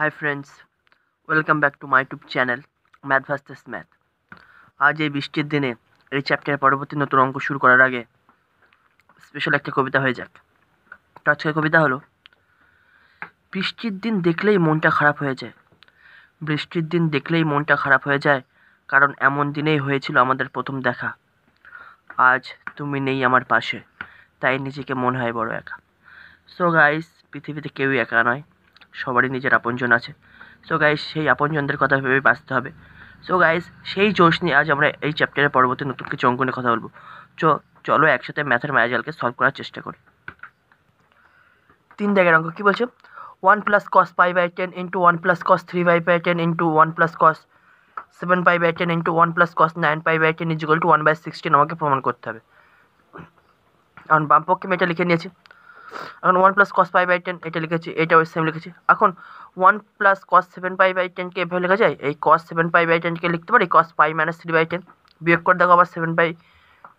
Hi friends welcome back to my YouTube channel math versus math আজ এই বৃষ্টির দিনে এই চ্যাপ্টারের পরবর্তী নতুন অঙ্ক শুরু করার আগে স্পেশাল একটা কবিতা হয়ে যাক। তো আজকের কবিতা হলো, বৃষ্টির দিন দেখলেই মনটা খারাপ হয়ে যায়। বৃষ্টির দিন দেখলেই মনটা খারাপ হয়ে যায়, কারণ এমন দিনেই হয়েছিল আমাদের প্রথম দেখা। আজ তুমি নেই আমার পাশে, তাই নিজেকে মনে হয় বড় একা। সো গাইস পৃথিবীতে কেউই একা নয়। সবারই নিজের আপনজন আছে। সো গাইস সেই আপনজনদের কথা ভেবে বাঁচতে হবে। সো গাইস সেই জোশ নিয়ে আজ আমরা এই চ্যাপ্টারের পরবর্তী নতুন কিছু অঙ্ক নিয়ে কথা বলব। চো চলো একসাথে ম্যাথের মায়াজালকে সলভ করার চেষ্টা করি। তিন দাগের অঙ্ক, কী বলছে? One plus cos pi by ten into one plus cos three by by ten into one plus cos seven pi by ten into one plus cos nine pi by ten is equal to one by sixteen আমাকে প্রমাণ করতে হবে। কারণ বাম পক্ষে আমি এটা লিখে নিয়েছি। এখন one plus cos pi by ten এটা লিখেছি, এটাও সেম লিখেছি। এখন one plus cos seven pi by টেনকে এভাবে লেখা যায়? এই কস সেভেন পাই বাই টেনকে লিখতে পারি cos pi minus three by ten বিয়োগ করে দেখো আবার সেভেন পাই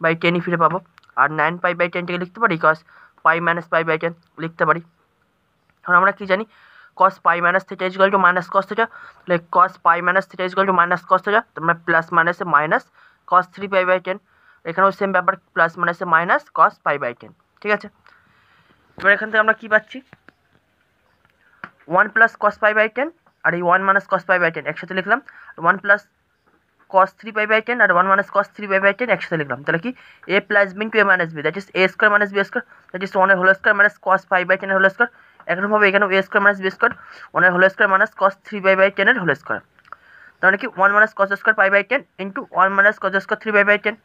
বাই টেনই ফিরে পাবো। আর নাইন পাই বাই টেনটাকে লিখতে পারি cos pi minus pi by ten লিখতে পারি। এখন আমরা কী জানি? Cos pi minus theta is to minus cos theta তাহলে cos pi minus theta is to minus cos theta তোমরা প্লাস মাইনাসে minus cos three pi by ten এখানেও সেম ব্যাপার প্লাস মাইনাসে minus cos pi by ten ঠিক আছে? এবার এখান থেকে আমরা কী পাচ্ছি? One plus cos pi by ten আর এই one minus cos pi by ten একসাথে লিখলাম। One plus cos three pi by ten R one minus cos three pi by ten একসাথে লিখলাম। তাহলে কি? A plus B to A minus B that is A square minus B square that is ওয়ানের whole square minus cos five by টেনের whole square এরকমভাবে এখানেও A square minus B square ওয়ানের whole square minus cos three by by টেনের whole square তার মানে কি? One minus cos square pi by ten into one minus cos square three by by ten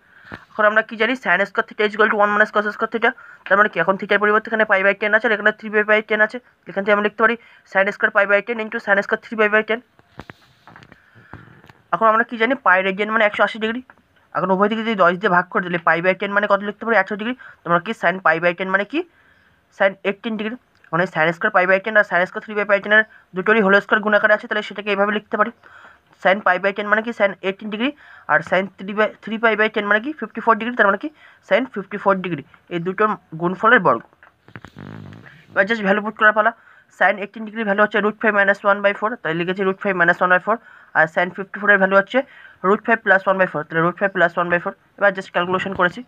এখন আমরা কি জানি sine square theta equal to one minus cos square theta তার মানে কি? এখন থিটার পরিবর্তে এখানে পাই বাই টেন আছে এখানে থ্রি বাই বাই টেন আছে। এখান থেকে আমরা লিখতে পারি sine square pi by ten into sine square three by by ten এখন আমরা কি জানি পাই রেডিয়ান মানে একশো আশি ডিগ্রি এখন উভয় দিকে যদি দশ দিয়ে ভাগ করে দিলে পাই বাই টেন মানে কত লিখতে পারি? একশো ডিগ্রি তোমরা কি? সাইন পাই বাই টেন মানে কি? সাইন এইটিন ডিগ্রি মানে sine square pi by ten R sine square three by pi টেনের দুটোরই হোল স্কোয়ার গুণাকার আছে, তাহলে সেটাকে এইভাবে লিখতে পারি। সাইন পাই বাই টেন মানে কি? Sine eighteen degree R sine three by three pi by ten মানে কি? ফিফটি ফোর ডিগ্রি তার মানে কি? সাইন ফিফটি ফোর ডিগ্রি এই দুটোর গুণফলের বর্গ। এবার জাস্ট ভ্যালু পুট করার পালা। সাইন এইটিন ডিগ্রি ভ্যালু হচ্ছে root five minus one by four তাই লিখেছি root five minus one by four R sine fifty ফোরের ভ্যালু হচ্ছে root five plus one by four তাহলে root five plus one by four এবার just calculation করেছি।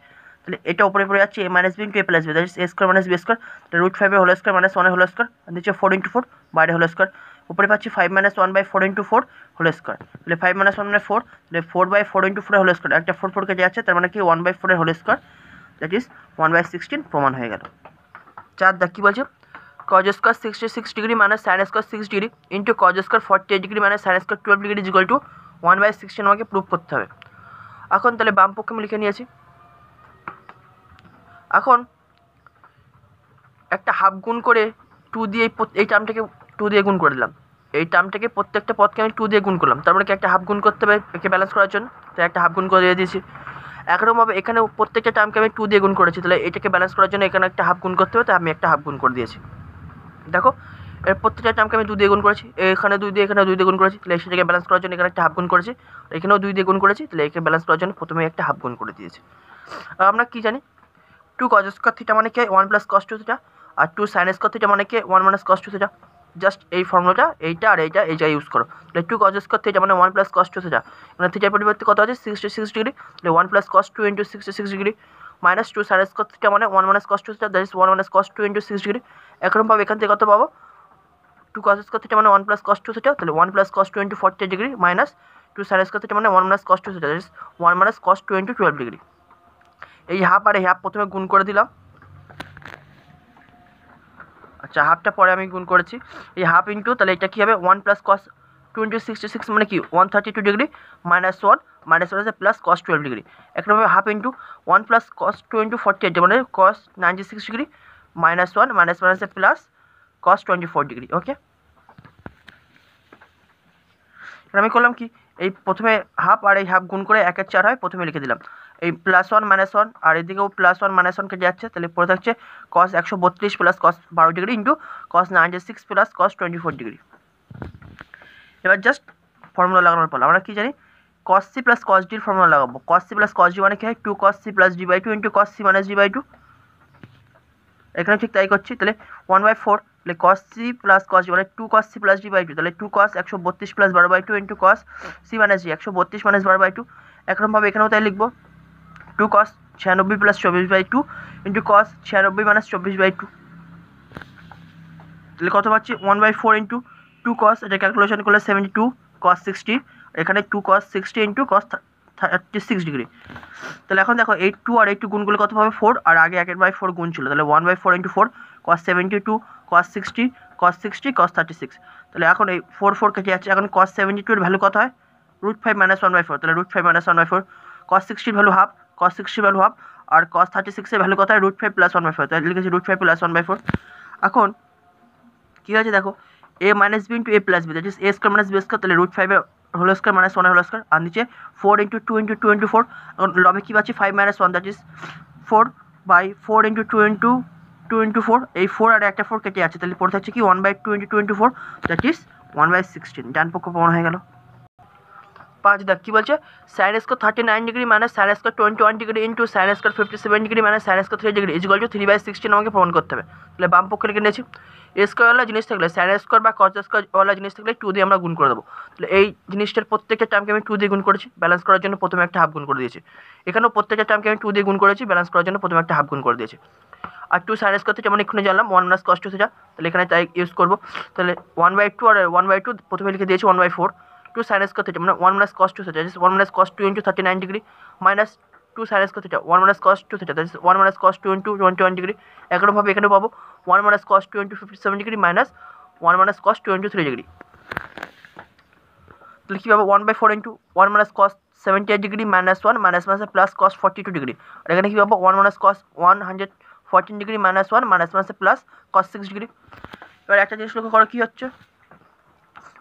তাহলে এটা উপরে পড়ে যাচ্ছে A minus B into A plus B is A square minus B square তাহলে রুট ফাইভের হোল স্কোয়ার মাইনাস ওয়ানের হোল স্কোয়ার নিচে ফোর ইন্টু ফোর বাইরে হোল স্কোয়ার উপরে পাচ্ছি five minus one by four into four whole square তাহলে five minus one মানে four তাহলে ফোর বাই ফোর ইন্টু ফোরের হোল স্কোয়ার একটা ফোর ফোর কেটে যাচ্ছে তার মানে কি ওয়ান বাই ফোরের whole square that is one by sixteen প্রমাণ হয়ে গেল। চার দেখ, কী বলছে? Cos square sixty six degree মানে sine square six degree into cos square forty eight degree মানে sine square twelve degree is equal to one by sixteen আমাকে প্রুভ করতে হবে। এখন তাহলে বাম পক্ষে আমি লিখে নিয়েছি। এখন একটা হাফ গুণ করে টু দিয়ে এই টার্মটাকে টু দিয়ে গুণ করে দিলাম। এই টার্মটাকে প্রত্যেকটা পদকে আমি টু দিয়ে গুণ করলাম। তারপরে কি একটা হাফ গুণ করতে হবে, একে ব্যালেন্স করার জন্য। তাই একটা হাফ গুণ করে দিয়ে দিয়েছি। একরকমভাবে এখানে প্রত্যেকটা টার্মকে আমি টু দিয়ে গুণ করেছি। তাহলে এটাকে ব্যালেন্স করার জন্য এখানে একটা হাফ গুণ করতে হবে, তাই আমি একটা হাফ গুণ করে দিয়েছি। দেখো, এর প্রত্যেকটা টার্মকে আমি দুই দিয়ে গুণ করেছি। এখানে দুই দিয়ে, এখানে দুই দিয়ে গুণ করেছি। তাহলে সেটাকে ব্যালেন্স করার জন্য এখানে একটা হাফ গুণ করেছি। এখানেও দুই দিয়ে গুণ করেছি। তাহলে একে ব্যালেন্স করার জন্য প্রথমে একটা হাফ গুণ করে দিয়েছি। আর আমরা কী জানি? টু কজ স্কোয়ার থিটা মানে কে? One plus cos two theta আর টু সাইন স্কোয়ার থিটা মানে কে? One minus cos two theta just এই ফর্মুলাটা এইটা আর এইটা এই এইটা ইউজ করো। তাহলে টু কজ স্কোয়ার থিটা মানে one plus cos two theta মানে থিটার পরিবর্তে কত আছে? সিক্সটি সিক্স ডিগ্রি তাহলে one plus cos two into sixty six degree minus two sine square theta মানে one minus cos two theta that is one minus cos two into six degree এখন পাবো এখান থেকে কত পাবো? টু কস স্কোয়ার থিটা মানে one plus cos two theta তাহলে one plus cos two into forty degree minus two sine square theta মানে one minus cos two theta that is one minus cos two into twelve degree এই half আর এই half প্রথমে গুণ করে দিলাম। আচ্ছা হাফটা পরে আমি গুণ করেছি। এই হাফ ইন্টু তাহলে এটা কী হবে? One plus cos two into sixty six মানে কি? One thirty two degree minus one minus one plus cos twelve degree একরকমভাবে half into one plus cos two into eight মানে cos ninety six degree minus one minus one plus cos twenty four degree okay আমি করলাম কি? এই প্রথমে half আর এই half গুণ করে একের চার হয়, প্রথমে লিখে দিলাম। এই প্লাস ওয়ান মাইনাস ওয়ান আর এদিকেও প্লাস ওয়ান মাইনাস ওয়ান কেটে যাচ্ছে, তাহলে পড়ে থাকছে কস একশো বত্রিশ প্লাস কস বারো degree into cos ninety six plus cos twenty four degree. এবার জাস্ট ফর্মুলা লাগানোর পর, আমরা কী জানি? কস সি প্লাস কস ডির ফর্মুলা লাগাবো। Cos C plus cos D মানে কি হয়? Two cos C plus D by two into cos C minus D by two এখানে ঠিক তাই করছি, তাহলে ওয়ান বাই ফোর তাহলে কস সি প্লাস কস মানে two cos C plus D by two তাহলে টু কস একশো বত্রিশ প্লাস বারো by two into cos C minus D একশো বত্রিশ মাইনাস বারো বাই টু একরকমভাবে এখানেও তাই লিখব টু কস ছিয়ানব্বই প্লাস চব্বিশ বাই টু ইন্টু কস ছিয়ানব্বই মাইনাস চব্বিশ বাই টু তাহলে কত পাচ্ছি? One by four into two cos এটা ক্যালকুলেশন করলে সেভেন্টি টু কস সিক্সটি এখানে two cos sixty into cos thirty six degree তাহলে এখন দেখো এই টু আর এই টু গুণগুলো কত পাবে? ফোর আর আগে একের বাই ফোর গুণ ছিল। তাহলে one by four into four cos seventy two cos sixty cos sixty cos thirty six তাহলে এখন এই ফোর ফোর কেটে যাচ্ছে। এখন কস সেভেন্টি টু এর ভ্যালু কত হয়? Root five minus one by four তাহলে root five minus one by four cos সিক্সটির value half cos সিক্সটির ভ্যালু হাফ আর কস থার্টি সিক্সের ভ্যালু কত হয়? Root five plus one by four তাহলে লিখেছি root five plus one by four এখন কী হয়েছে দেখো? A minus B into A plus B that is A square minus B square তাহলে রুট ফাইভের whole square minus one whole square, আর নিচে four into two into two into four লবে কী পাচ্ছি? Five minus one that is four by four into two into two into four এই four আর একটা four কেটে আছে, তাহলে পড়ে থাকছে কি? One by two into two into four that is one by sixteen ডান পক্ষ প্রমাণ হয়ে গেল। পাঁচ দেখ, কী বলছে? Sine square thirty nine degree minus sine square twenty one degree into sine square fifty seven degree minus sine square three degree is equal to three by sixteen আমাকে প্রমাণ করতে হবে। তাহলে বাম পক্ষে লিখে নিয়েছি। স্কোয়ারওয়ালা জিনিস থাকলে সাইন স্কোয়ার বা কজ স্কোয়ারওয়ালা জিনিস থাকলে টু দিয়ে আমরা গুণ করে দেবো। তাহলে এই জিনিসটার প্রত্যেকটা টার্মকে আমি টু দিয়ে গুণ করেছি ব্যালেন্স করার জন্য প্রথমে একটা হাফ গুণ করে দিয়েছি। এখানেও প্রত্যেকটা টার্মকে আমি টু দিয়ে গুণ করেছি ব্যালেন্স করার জন্য প্রথমে একটা হাফ গুণ করে দিয়েছি। আর টু সাইন স্কোয়ার যেমন এক্ষুনি জানলাম ওয়ান মাইনাস কষ্ট থেকে যা, তাহলে এখানে তাই ইউজ করব। তাহলে ওয়ান বাই টু আর ওয়ান বাই টু প্রথমে লিখে দিয়েছি one by four two sine square theta মানে one minus cos two theta one minus cos two into thirty nine degree minus two sine square theta one minus cos two theta that one minus cos two into twenty one degree একরকমভাবে এখানে পাবো one minus cos two into fifty seven degree minus one minus cos two into three degree তাহলে কী পাবো one by four into one minus cos seventy eight degree minus one minus minus plus cos forty two degree আর এখানে কী পাবো one minus cos one hundred fourteen degree minus one minus minus plus cos six degree এবার একটা জিনিস লক্ষ্য করো কী হচ্ছে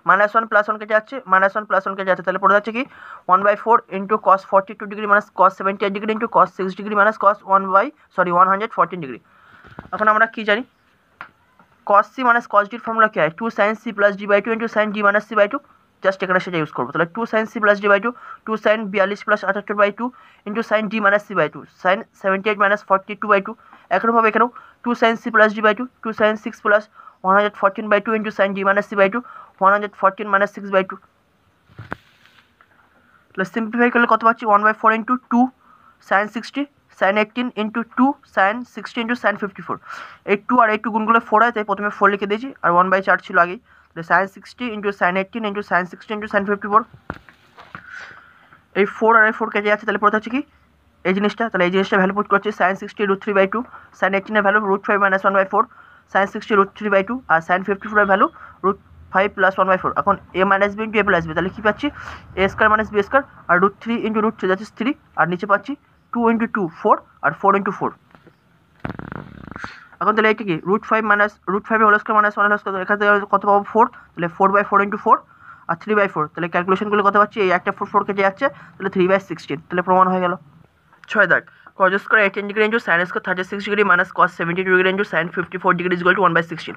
মাইনাস ওয়ান প্লাস ওয়ান কেটে যাচ্ছে মাইনাস ওয়ান প্লাস ওয়ান কেটে যাচ্ছে, তাহলে পড়ে যাচ্ছে কি? One by four into cos forty two degree minus cos seventy eight degree into cos six degree minus cos one by sorry one hundred fourteen degree এখন আমরা কী জানি? কস সি মাইনাস কস ডির ফর্মুলা কী হয়? Two sine C plus D by two into sine D minus C by two just এখানে সেটা use করব। তাহলে two sine C plus D by two two sine বিয়াল্লিশ প্লাস আটাত্তর by two into sine D minus C by two sine seventy eight minus forty two by two একরকমভাবে এখানেও two sine C plus D by two two sine six plus one hundred fourteen by two into sine D minus C by two one hundred fourteen minus six by two তাহলে simplify করলে কত পাচ্ছি? One by four into two sine sixty sine eighteen into two sine sixty into sine fifty four এই two আর এই two গুণগুলো four হয়, তাই প্রথমে ফোর লিখে দিয়েছি, আর ওয়ান বাই চার ছিল আগেই। তাহলে sine sixty into sine eighteen into sine sixty into sine fifty four এই ফোর আর এই ফোর কেটে যাচ্ছে, তাহলে পড়ে হচ্ছে কি? এই জিনিসটা, তাহলে এই জিনিসটা ভ্যালু পুট করছে sine sixty root three by two sine এইটিনের value root five minus one by four sine sixty root three by two R sine fifty ফোরের value root five plus one by four এখন A minus B into A plus B তাহলে কী পাচ্ছি? A square minus B square R root three into root three is three আর নিচে পাচ্ছি two into two four আর four into four এখন তাহলে এইটা কি? রুট ফাইভ মাইনাস রুট ফাইভের whole square minus one whole square এখান থেকে কত পাবো? ফোর তাহলে four by four into four R three by four তাহলে ক্যালকুলেশনগুলো কত পাচ্ছি? এই একটা ফোর ফোর কেটে যাচ্ছে, তাহলে থ্রি বাই সিক্সটিন তাহলে প্রমাণ হয়ে গেল। ছয় দাগ, cos square 18 degree into sin square 36 degree minus cos 72 degree into sin 54 degree is equal to 1 by 16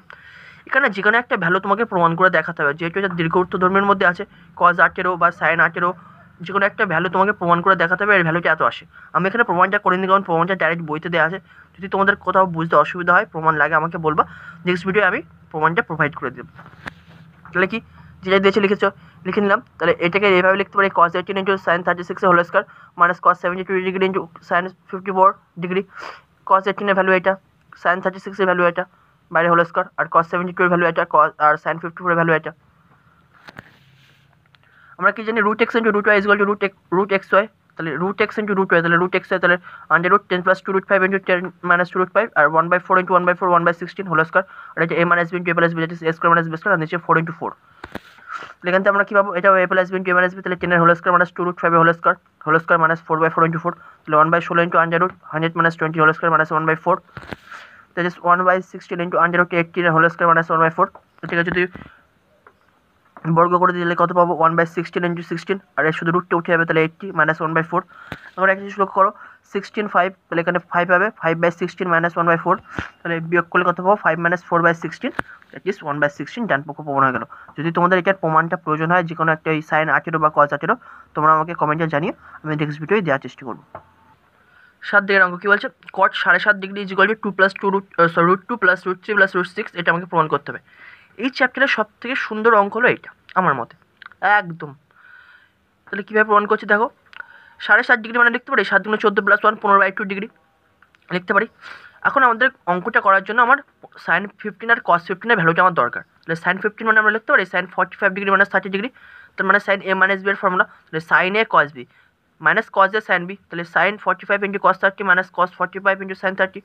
এখানে যে কোনো একটা ভ্যালু তোমাকে প্রমাণ করে দেখাতে হবে, যেহেতু এটা দীর্ঘ উত্তর ধর্মের মধ্যে আছে কজ আটেরো বা সাইন আটেরো যে কোনো একটা ভ্যালু তোমাকে প্রমাণ করে দেখাতে হবে, এর ভ্যালুটা এত আসে। আমি এখানে প্রমাণটা করে নিই, কারণ প্রমাণটা ডাইরেক্ট বইতে দেওয়া আছে। যদি তোমাদের কোথাও বুঝতে অসুবিধা হয়, প্রমাণ লাগে আমাকে বলবা। নেক্সট ভিডিও আমি প্রমাণটা প্রোভাইড করে দেবো। তাহলে কি? যেটা দিয়েছে লিখেছ, লিখে নিলাম। তাহলে এটাকে এইভাবে লিখতে পারি cos eighteen into sine thirty six whole square minus cos seventy two degree into sine fifty four degree cos এইটিনের value এটা সাইন থার্টি সিক্সের ভ্যালু এটা। বাইরে হোল স্কোয়ার আর কস সেভেন্টি টু এর ভ্যালু এটা কস আর সাইন ফিফটি ফোরের value এটা। আমরা কি জানি root X into root Y is to root root X Y তাহলে root X into root Y তাহলে রুট এক্স ওয়াই তাহলে under root ten plus two root five into ten minus two root five R one by four into one by four one by sixteen whole square আর এটা A minus B into A plus B যেটা A square minus B square আর নিচে four into four এখান থেকে আমরা কী পাবো? এটা A plus B into A minus B তাহলে টেনের whole square minus two root ফাইভের whole square whole square minus four by four into four তাহলে ওয়ান বাই ষোলো into under root hundred minus twenty whole square minus one by four that is one by sixteen into under root এইটিনের whole square minus one by four এটাকে যদি বর্গ করে দিলে কত পাবো? One by sixteen into sixteen আর এর শুধু রুটটা উঠে যাবে, তাহলে eighty minus one by four এবার একটা জিনিস লক্ষ্য করো সিক্সটিন ফাইভ তাহলে এখানে ফাইভ হবে five by sixteen minus one by four তাহলে বিয়োগ করলে কত পাবো? Five minus four by sixteen that is one by sixteen ডান পক্ষ প্রমাণ হয়ে গেল। যদি তোমাদের এটার প্রমাণটা প্রয়োজন হয় যে কোনো একটা এই সাইন আঠেরো বা কজ আঠেরো, তোমরা আমাকে কমেন্টে জানিয়ে আমি নেক্সট ভিডিওয় দেওয়ার চেষ্টা করব। সাত দিকের অঙ্ক, কী বলছে? কট সাড়ে সাত degree is two plus two root root two plus root three plus root six এটা আমাকে প্রমাণ করতে হবে। এই চ্যাপ্টারের সব থেকে সুন্দর অঙ্ক হলো এইটা, আমার মতে। একদম। তাহলে কীভাবে প্রমাণ করছি দেখো? সাড়ে সাত ডিগ্রি মানে লিখতে পারি? সাত দুগুণে চোদ্দ প্লাস ওয়ান পনেরো বাই টু ডিগ্রি লিখতে পারি? এখন আমাদের অঙ্কটা করার জন্য আমার সাইন ফিফটিন আর কস ফিফটিনের ভ্যালুটা আমার দরকার। তাহলে সাইন ফিফটিন মানে আমরা লিখতে পারি sine forty five degree minus thirty degree তার মানে সাইন এ মাইনাস বি এর ফর্মুলা তাহলে sine A cos B minus cos A sine B তাহলে sine forty five into cos thirty minus cos forty five into sine thirty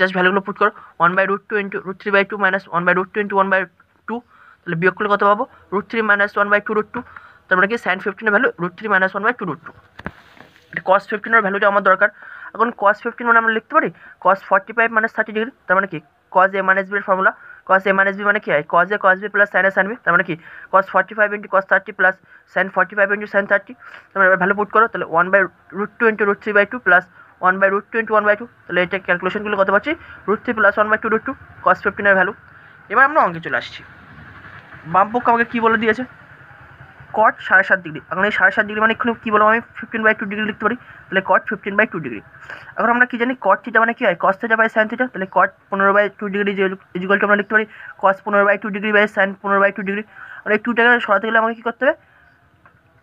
just ভ্যালুগুলো put করো one by root two into root three by two minus one by root two into one by two তাহলে বিয়োগ করলে কত পাবো? Root three minus one by two root two তার মানে কি sine ফিফটিনের value root three minus one by two root two cos ফিফটিনের ভ্যালুটা আমার দরকার। এখন কস ফিফটিন মানে আমরা লিখতে পারি? Cos forty five minus thirty degree তার মানে কি? কস এ মাইনাস বির formula cos A minus B মানে কি হয়? Cos A cos B plus sine A sine B তার মানে কি? Cos forty five into cos thirty plus sine forty five into sine thirty তোমরা এবার ভ্যালু পুট করো, তাহলে one by root two into root three by two plus one by root two into one by two তাহলে এটা ক্যালকুলেশনগুলো কত পাচ্ছি root three plus one by two root two cos ফিফটিনের value এবার আমরা অঙ্কে চলে আসছি। বাম পক্ষ আমাকে কী বলে দিয়েছে? কট সাড়ে সাত ডিগ্রি এখন এই সাড়ে সাত ডিগ্রি মানে এক্ষুনি কী বলব, আমি ফিফটিন বাই টু ডিগ্রি লিখতে পারি, তাহলে cot fifteen by two degree এখন আমরা কী জানি কট থিটা মানে কী হয়? Cos theta by sine theta তাহলে কট পনেরো by two degree is equal to আমরা লিখতে পারি কস পনেরো by two degree by sine পনেরো বাই টু ডিগ্রি আর এই টুটাকে সরাতে গেলে আমাকে কী করতে হবে?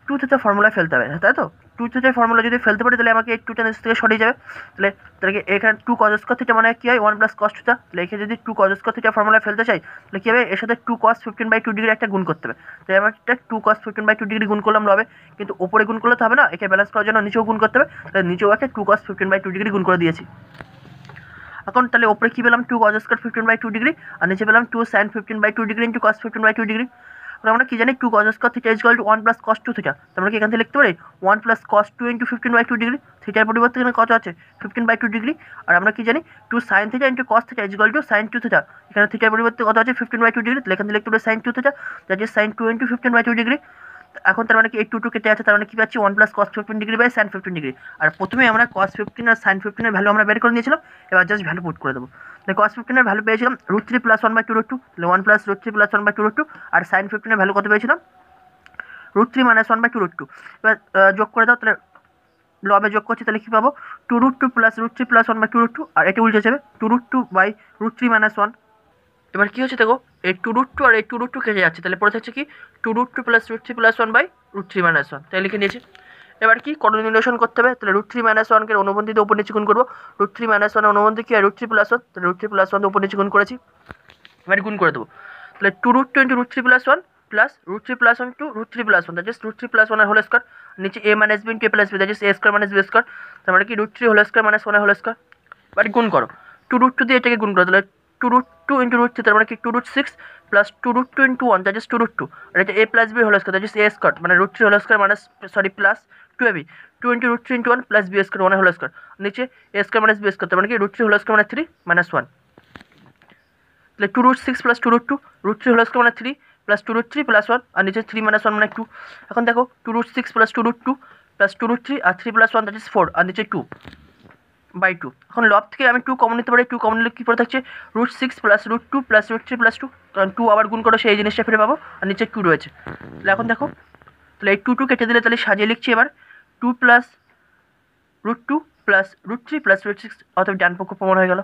টু থিটা ফর্মুলা ফেলতে হবে, তাই তো? টু থিটার ফর্মুলা যদি ফেলতে পারি, তাহলে আমাকে এই টুটা নিচ থেকে সরিয়ে যাবে। তাহলে তাহলে এখানে টু কজ স্কোয়ার থিটা মানে কী হয়? ওয়ান প্লাস কস থিটা তাহলে এখানে যদি two cos square theta formula ফেলতে চাই, তাহলে কী হবে? এর সাথে two cos fifteen by two degree একটা গুণ করতে হবে। তাই আমার একটা two cos fifteen by two degree গুণ করলাম হবে কিন্তু ওপরে গুণ করলে তো হবে না, একে ব্যালেন্স করার জন্য নিচেও গুণ করতে হবে। তাহলে নিচেও একটা two cos fifteen by two degree গুণ করে দিয়েছি। এখন তাহলে ওপরে কী পেলাম? Two cos square fifteen by two degree আর নিচে পেলাম two sine fifteen by two degree into cos fifteen by two degree আমরা কি জানি two cos square theta is to one plus cos two theta আমরা কি এখান থেকে লিখতে পারি? One plus cos two into fifteen by two degree থিটার পরিবর্তে এখানে কত আছে? ফিফটিন বাই টু ডিগ্রি আর আমরা কি জানি? Two sine theta into cos theta is two sine two theta এখানে থিটার পরিবর্তে কত আছে? ফিফটিন বাই টু ডিগ্রি তাহলে এখান থেকে লিখতে পারি sine two theta that is sine two into fifteen by two degree এখন তার মানে কি এই টু টু কেটে আছে, তার মানে কি পাচ্ছি? One plus cos fifteen degree by sine fifteen degree আর প্রথমে আমরা কস ফিফটিন আর সাইন ফিফটিনের ভ্যালু আমরা বের করে নিয়েছিলাম, এবার জাস্ট ভ্যালু পুট করে দেবো। কস ফিফটিনের ভ্যালু পেয়েছিলাম root three plus one by two root two তাহলে one plus root three plus one by two root two R sine ফিফটিনের ভ্যালু কত পেয়েছিলাম? Root three minus one by two root two এবার যোগ করে দাও, তাহলে লবে যোগ করছি, তাহলে কী পাবো? Two root two plus root three plus one by two root two আর এটি উল্টে যাবে two root two by root three minus one এবার কী হচ্ছে দেখো এই টু রুট টু আর এই টু রুট টু কেটে যাচ্ছে তাহলে পড়ে থাকছে কি two root two plus root three plus one by root three minus one তাই লিখে নিয়েছি এবার কি কোঅর্ডিনেশন করতে হবে তাহলে রুট থ্রি মাইনাস ওয়ানকে অনুবন্ধিত উপর নিচে গুণ করব রুট থ্রি মাইনাস ওয়ান অনুবন্ধী কি হয় রুট থ্রি প্লাস ওয়ান তাহলে রুট থ্রি প্লাস ওয়ান উপর নিচে গুণ করেছি এবার গুণ করে দেবো তাহলে two root two into root three plus one plus root three plus one two root three plus one that root three plus one whole square নিচে A minus B into A plus B that A square minus B square তার মানে কি root three whole square minus one whole square এবার গুণ করো two root two দিয়ে এটাকে গুণ করো তাহলে two root two into root three তার মানে কি two root six plus two root two into one that is two root two আর এটা A plus B whole square that is A square মানে root three whole square minus sorry plus two A B two into root three into one plus B square one whole square নিচে A square minus B square তার মানে কি root three whole square মানে three minus one তাহলে two root six plus two root two root three whole square মানে three plus two root three plus one আর নিচে three minus one মানে two এখন দেখো two root six plus two root two plus two root three R three plus one that is four আর নিচে two by two এখন লব থেকে আমি two common নিতে পারি টু কমন নিলে কী পড়ে থাকছে? Root six plus root two plus root three plus two কারণ টু আবার গুণ করো, সেই জিনিসটা ফিরে পাবো, আর নিচে টু রয়েছে। তাহলে এখন দেখো, তাহলে এই টু টু কেটে দিলে তাহলে সাজিয়ে লিখছি এবার two plus root two plus root three plus root six অথবা ডান পক্ষ প্রমাণ হয়ে গেল।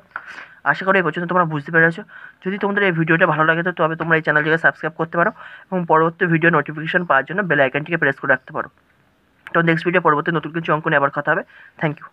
আশা করি এই পর্যন্ত তোমরা বুঝতে পেরেছ। যদি তোমাদের এই ভিডিওটা ভালো লাগে, তো তবে তোমরা এই চ্যানেলটিকে সাবস্ক্রাইব করতে পারো এবং পরবর্তী ভিডিও নোটিফিকেশন পাওয়ার জন্য বেল আইকনটিকে প্রেস করে রাখতে পারো। তো নেক্সট ভিডিও পরবর্তী নতুন কিছু অঙ্ক নিয়ে আবার কথা হবে। Thank you